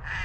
Ha ha!